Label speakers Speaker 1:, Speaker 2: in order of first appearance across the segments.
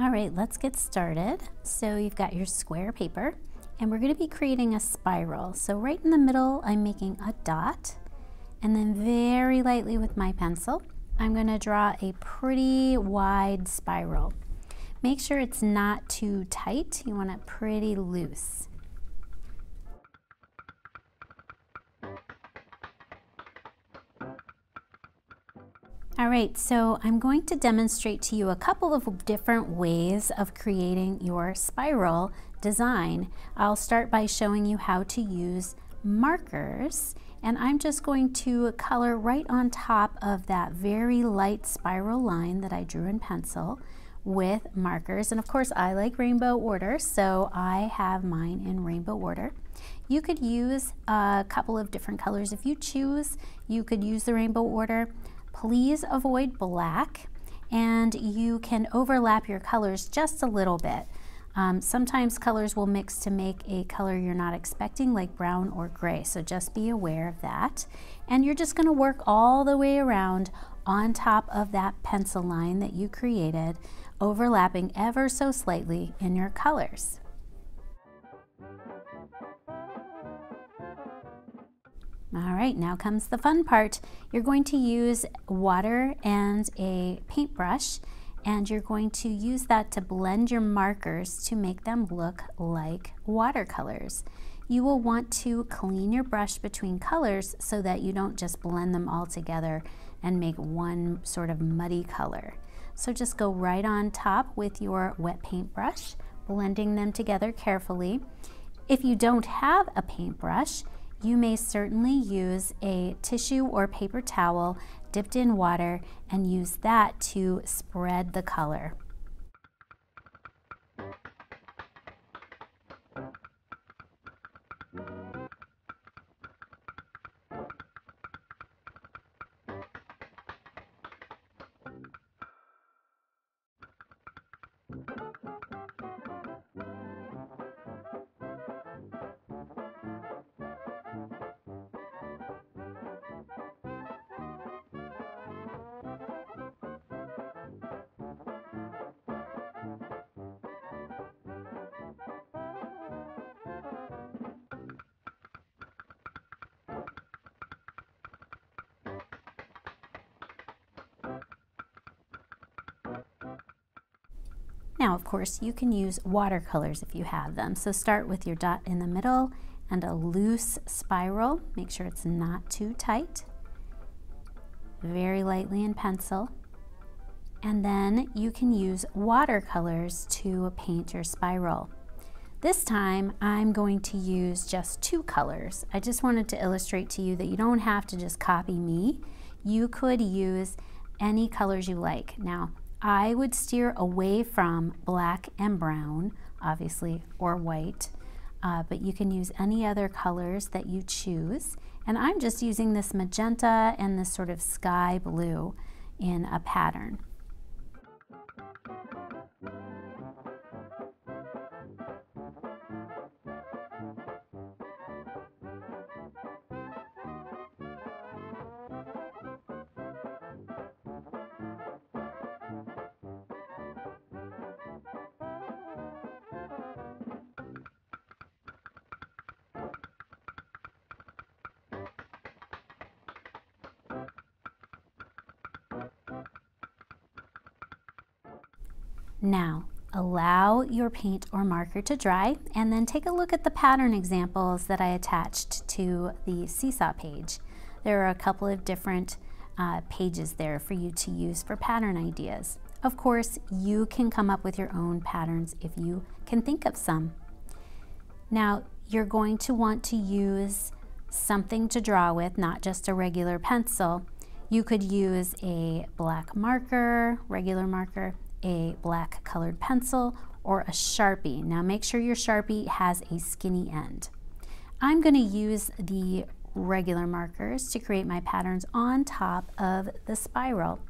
Speaker 1: All right, let's get started. So you've got your square paper and we're gonna be creating a spiral. So right in the middle, I'm making a dot and then very lightly with my pencil, I'm gonna draw a pretty wide spiral. Make sure it's not too tight. You want it pretty loose. All right, so I'm going to demonstrate to you a couple of different ways of creating your spiral design. I'll start by showing you how to use markers and I'm just going to color right on top of that very light spiral line that I drew in pencil with markers and of course I like rainbow order so I have mine in rainbow order. You could use a couple of different colors if you choose. You could use the rainbow order. Please avoid black and you can overlap your colors just a little bit. Um, sometimes colors will mix to make a color you're not expecting like brown or gray, so just be aware of that. And you're just gonna work all the way around on top of that pencil line that you created, overlapping ever so slightly in your colors. All right, now comes the fun part. You're going to use water and a paintbrush and you're going to use that to blend your markers to make them look like watercolors. You will want to clean your brush between colors so that you don't just blend them all together and make one sort of muddy color. So just go right on top with your wet paintbrush, blending them together carefully. If you don't have a paintbrush, you may certainly use a tissue or paper towel dipped in water and use that to spread the color. Now, of course, you can use watercolors if you have them. So start with your dot in the middle and a loose spiral. Make sure it's not too tight. Very lightly in pencil. And then you can use watercolors to paint your spiral. This time I'm going to use just two colors. I just wanted to illustrate to you that you don't have to just copy me. You could use any colors you like. Now, I would steer away from black and brown, obviously, or white, uh, but you can use any other colors that you choose. And I'm just using this magenta and this sort of sky blue in a pattern. Now, allow your paint or marker to dry and then take a look at the pattern examples that I attached to the Seesaw page. There are a couple of different uh, pages there for you to use for pattern ideas. Of course, you can come up with your own patterns if you can think of some. Now, you're going to want to use something to draw with, not just a regular pencil. You could use a black marker, regular marker, a black colored pencil, or a Sharpie. Now make sure your Sharpie has a skinny end. I'm going to use the regular markers to create my patterns on top of the spiral.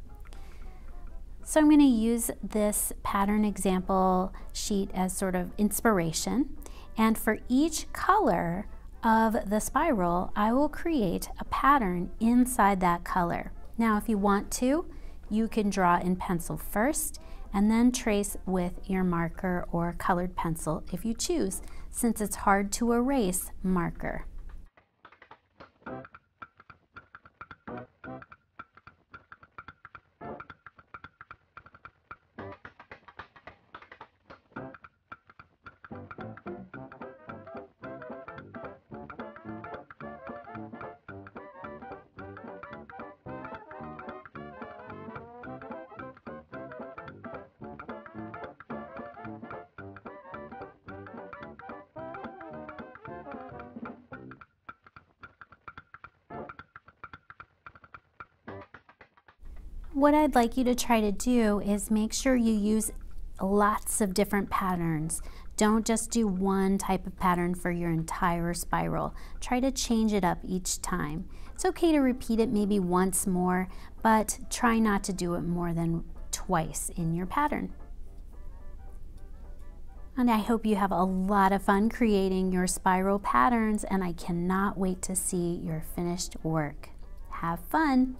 Speaker 1: So I'm going to use this pattern example sheet as sort of inspiration And for each color of the spiral, I will create a pattern inside that color. Now, if you want to, you can draw in pencil first and then trace with your marker or colored pencil if you choose, since it's hard to erase marker. What I'd like you to try to do is make sure you use lots of different patterns. Don't just do one type of pattern for your entire spiral. Try to change it up each time. It's okay to repeat it maybe once more, but try not to do it more than twice in your pattern. And I hope you have a lot of fun creating your spiral patterns and I cannot wait to see your finished work. Have fun!